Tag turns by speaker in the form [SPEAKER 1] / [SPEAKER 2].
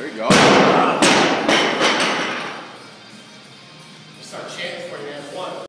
[SPEAKER 1] There you go.